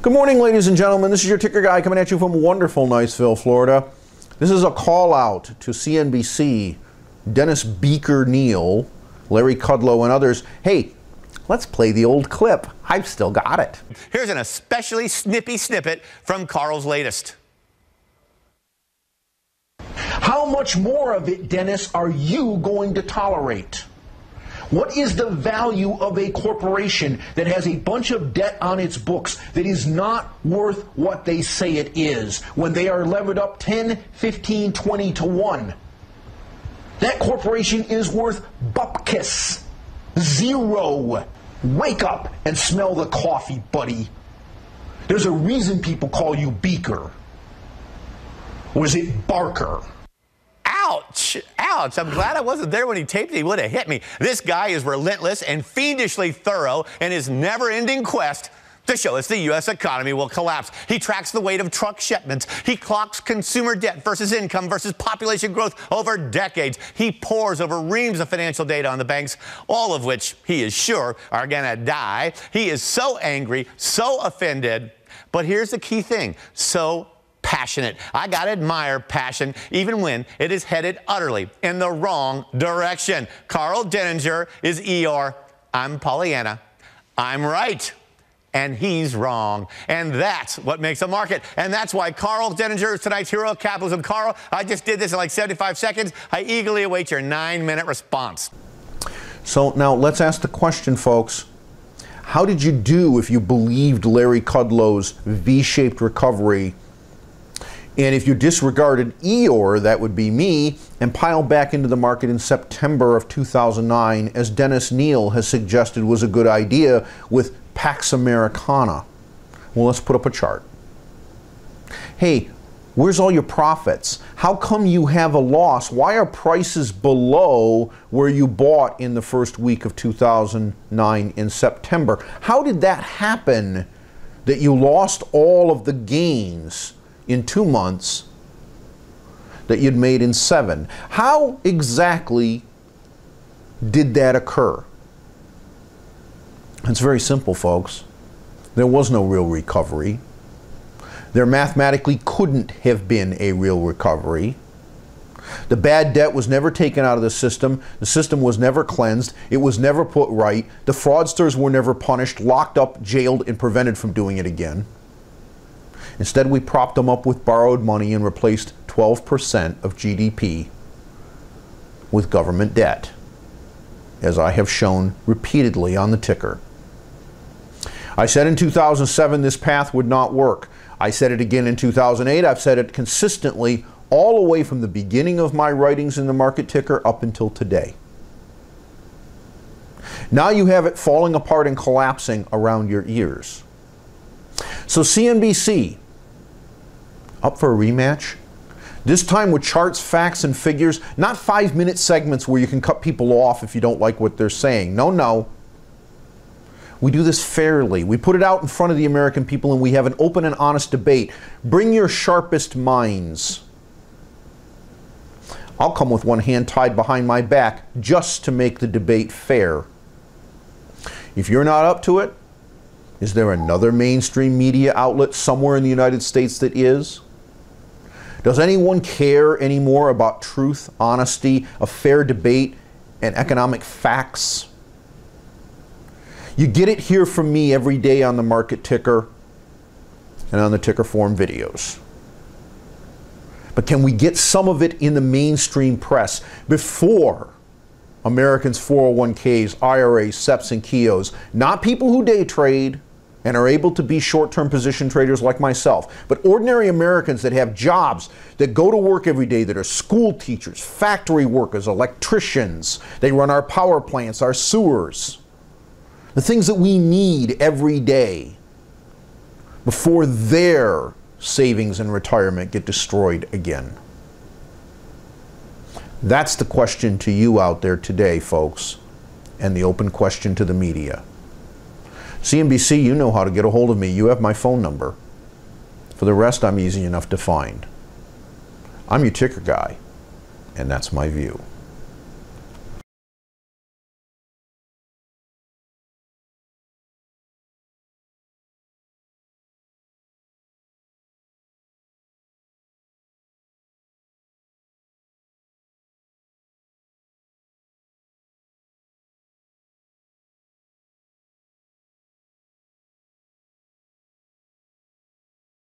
Good morning, ladies and gentlemen. This is your ticker guy coming at you from wonderful Niceville, Florida. This is a call out to CNBC, Dennis Beaker Kneale, Larry Kudlow, and others. Hey, let's play the old clip. I've still got it. Here's an especially snippy snippet from Karl's latest. How much more of it, Dennis, are you going to tolerate? What is the value of a corporation that has a bunch of debt on its books that is not worth what they say it is when they are levered up 10, 15, 20 to 1? That corporation is worth bupkis. Zero. Wake up and smell the coffee, buddy. There's a reason people call you Beaker. Was it Barker? Ouch! Ouch! I'm glad I wasn't there when he taped it. He would have hit me. This guy is relentless and fiendishly thorough in his never ending quest to show us the U.S. economy will collapse. He tracks the weight of truck shipments. He clocks consumer debt versus income versus population growth over decades. He pores over reams of financial data on the banks, all of which he is sure are going to die. He is so angry, so offended. But here's the key thing so passionate. I got to admire passion even when it is headed utterly in the wrong direction. Karl Denninger is ER. I'm Pollyanna. I'm right. And he's wrong. And that's what makes a market. And that's why Karl Denninger is tonight's hero of capitalism. Karl, I just did this in like 75 seconds. I eagerly await your nine minute response. So now let's ask the question, folks. How did you do if you believed Larry Kudlow's V shaped recovery and if you disregarded Eeyore, that would be me, and piled back into the market in September of 2009, as Dennis Kneale has suggested was a good idea with Pax Americana. Well, let's put up a chart. Hey, where's all your profits? How come you have a loss? Why are prices below where you bought in the first week of 2009 in September? How did that happen that you lost all of the gains? In two months that you'd made in seven. How exactly did that occur? It's very simple, folks. There was no real recovery. There mathematically couldn't have been a real recovery. The bad debt was never taken out of the system. The system was never cleansed. It was never put right. The fraudsters were never punished, locked up, jailed, and prevented from doing it again. Instead, we propped them up with borrowed money and replaced 12% of GDP with government debt, as I have shown repeatedly on the ticker. I said in 2007 this path would not work. I said it again in 2008. I've said it consistently all the way from the beginning of my writings in the market ticker up until today. Now you have it falling apart and collapsing around your ears. So CNBC up for a rematch? This time with charts, facts, and figures, not five minute segments where you can cut people off if you don't like what they're saying. No, no. We do this fairly. We put it out in front of the American people and we have an open and honest debate. Bring your sharpest minds. I'll come with one hand tied behind my back just to make the debate fair. If you're not up to it, is there another mainstream media outlet somewhere in the United States that is? Does anyone care anymore about truth, honesty, a fair debate, and economic facts? You get it here from me every day on the market ticker and on the ticker form videos. But can we get some of it in the mainstream press before Americans' 401ks, IRAs, SEPs, and Keoghs? Not people who day trade, and are able to be short term position traders like myself, but ordinary Americans that have jobs, that go to work every day, that are school teachers, factory workers, electricians, they run our power plants, our sewers, the things that we need every day before their savings and retirement get destroyed again. That's the question to you out there today, folks, and the open question to the media. CNBC, you know how to get a hold of me. You have my phone number. For the rest, I'm easy enough to find. I'm your ticker guy, and that's my view.